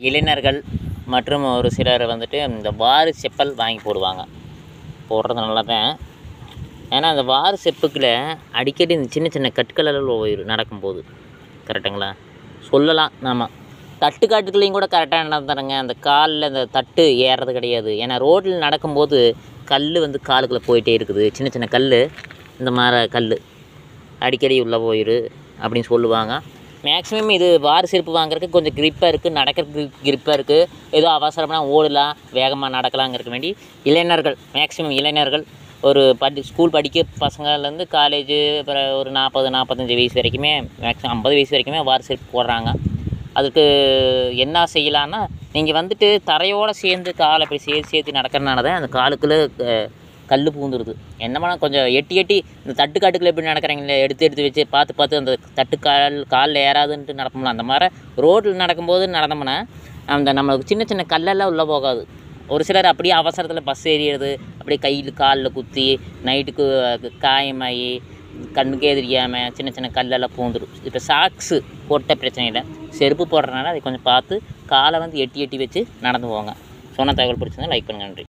இளைஞர்கள் மற்றும் ஒரு சிலர் வந்துட்டு இந்த வாறு செப்பல் வாங்கி போடுவாங்க. போடுறது நல்லா தான் ஏன்னா அந்த வாறு செப்புக்கில் அடிக்கடி இந்த சின்ன சின்ன கற்களெல்லாம் போயிடும் நடக்கும்போது. கரெக்டுங்களா சொல்லலாம் நாம். தட்டு காட்டுக்குள்ளேயும் கூட கரெக்டாக நடந்துறங்க அந்த காலில் அந்த தட்டு ஏறுறது கிடையாது. ஏன்னா ரோட்டில் நடக்கும்போது கல் வந்து காலுக்குள்ளே போயிட்டே இருக்குது. சின்ன சின்ன கல் இந்த மாதிரி கல் அடிக்கடி உள்ளே போயிடு அப்படின்னு சொல்லுவாங்க. மேக்ஸிமம் இது வார் செருப்பு வாங்குறதுக்கு கொஞ்சம் கிரிப்பாக இருக்குது நடக்கிறதுக்கு கிரிப்பாக இருக்குது ஏதோ அவசரம்னா ஓடலாம் வேகமாக நடக்கலாங்கிறதுக்கு வேண்டி இளைஞர்கள் மேக்ஸிமம் இளைஞர்கள் ஒரு படி ஸ்கூல் படிக்க பசங்கள்லேருந்து காலேஜு அப்புறம் ஒரு நாற்பது நாற்பத்தஞ்சு வயசு வரைக்குமே மேக்ஸிமம் ஐம்பது வயசு வரைக்குமே வார் செருப்பு போடுறாங்க. அதுக்கு என்ன செய்யலான்னா நீங்கள் வந்துட்டு தரையோடு சேர்ந்து காலை அப்படி சேர்த்து சேர்த்து நடக்கிறனால தான் அந்த காலுக்குள்ளே கல் பூந்துருது. என்ன பண்ண கொஞ்சம் எட்டி எட்டி இந்த தட்டு எப்படி நடக்கிறாங்களே எடுத்து எடுத்து வச்சு பார்த்து பார்த்து அந்த தட்டு கால் காலில் ஏறாதுன்ட்டு நடப்போம்ல அந்த மாதிரி ரோட்டில் நடக்கும்போது நடந்தோம்னா அந்த நம்மளுக்கு சின்ன சின்ன கல்லெல்லாம் உள்ளே போகாது. ஒரு சிலர் அப்படியே அவசரத்தில் பஸ் ஏறிடுறது அப்படியே கையில் காலில் குத்தி நைட்டுக்கு காயமாகி கண்ணுக்கே தெரியாமல் சின்ன சின்ன கல்லெல்லாம் பூந்துடும் இப்போ சாக்ஸு போட்ட பிரச்சனை இல்லை செருப்பு போடுறதுனால அதை கொஞ்சம் பார்த்து காலை வந்து எட்டி எட்டி வச்சு நடந்து போங்க. சொன்ன தகவல் பிடிச்சிருந்தா லைக் பண்ணுங்க நன்றி.